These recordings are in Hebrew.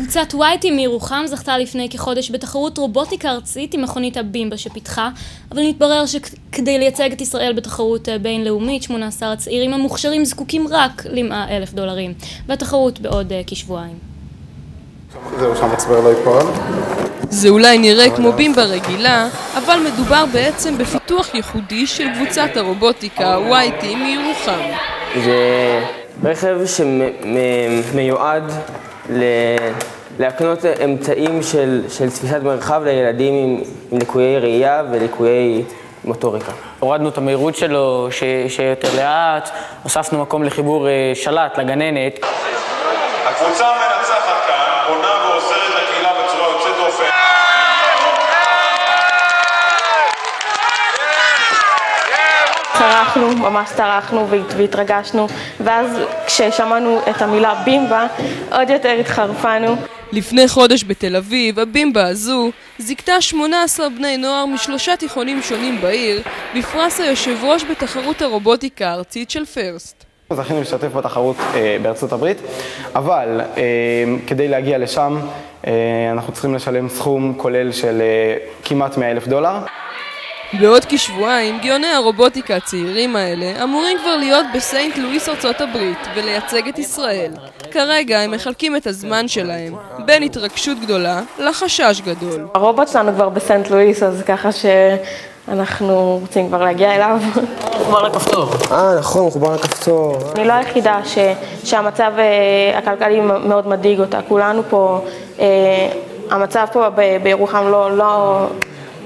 קבוצת וייטי מירוחם זכתה לפני כחודש בתחרות רובוטיקה ארצית עם מכונית הבימבה שפיתחה, אבל מתברר שכדי לייצג את ישראל בתחרות בינלאומית, 18 הצעירים המוכשרים זקוקים רק למאה אלף דולרים, והתחרות בעוד כשבועיים. זהו, שהמצבר לא ייפול. זה אולי נראה כמו בימבה רגילה, אבל מדובר בעצם בפיתוח ייחודי של קבוצת הרובוטיקה וייטי מירוחם. זה רכב שמיועד להקנות אמצעים של, של תפיסת מרחב לילדים עם, עם ליקויי ראייה וליקויי מוטוריקה. הורדנו את המהירות שלו, שיהיה יותר לאט, הוספנו מקום לחיבור אה, שלט לגננת. הקבוצה המנצחת ממש צרחנו והתרגשנו, ואז כששמענו את המילה בימבה, עוד יותר התחרפנו. לפני חודש בתל אביב, הבימבה הזו זיכתה 18 בני נוער משלושה תיכונים שונים בעיר, בפרס היושב ראש בתחרות הרובוטיקה הארצית של פרסט. זכינו להשתתף בתחרות אה, בארצות הברית, אבל אה, כדי להגיע לשם אה, אנחנו צריכים לשלם סכום כולל של אה, כמעט 100 אלף דולר. בעוד כשבועיים, גאוני הרובוטיקה הצעירים האלה אמורים כבר להיות בסיינט לואיס ארצות הברית ולייצג את ישראל. כרגע הם מחלקים את הזמן שלהם בין התרגשות גדולה לחשש גדול. הרובוט שלנו כבר בסנט לואיס, אז ככה שאנחנו רוצים כבר להגיע אליו. מחובר לכפתור. אה, נכון, מחובר לכפתור. אני לא היחידה ש, שהמצב אה, הכלכלי מאוד מדאיג אותה. כולנו פה, אה, המצב פה בירוחם לא, לא,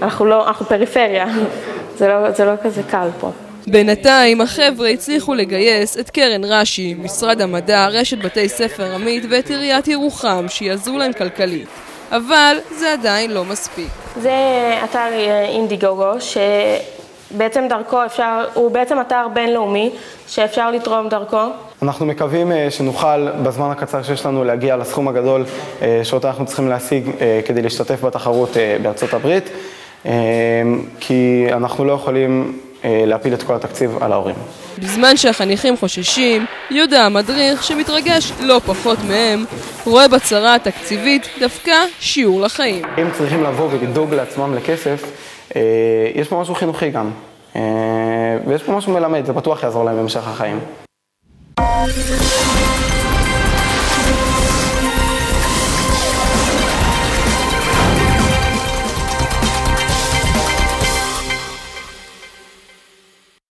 אנחנו לא, אנחנו פריפריה. זה לא, זה לא כזה קל פה. בינתיים החבר'ה הצליחו לגייס את קרן רש"י, משרד המדע, רשת בתי ספר עמית ואת עיריית ירוחם שיעזרו להם כלכלית. אבל זה עדיין לא מספיק. זה אתר אינדיגוגו, שבעצם דרכו אפשר, הוא בעצם אתר בינלאומי שאפשר לתרום דרכו. אנחנו מקווים אה, שנוכל בזמן הקצר שיש לנו להגיע לסכום הגדול אה, שאותו אנחנו צריכים להשיג אה, כדי להשתתף בתחרות בארצות הברית, כי אנחנו לא יכולים להפיל את כל התקציב על ההורים. בזמן שהחניכים חוששים, יהודה המדריך, שמתרגש לא פחות מהם, רואה בצרה התקציבית דווקא שיעור לחיים. אם צריכים לבוא ולדאוג לעצמם לכסף, יש פה משהו חינוכי גם. ויש פה משהו מלמד, זה בטוח יעזור להם במשך החיים.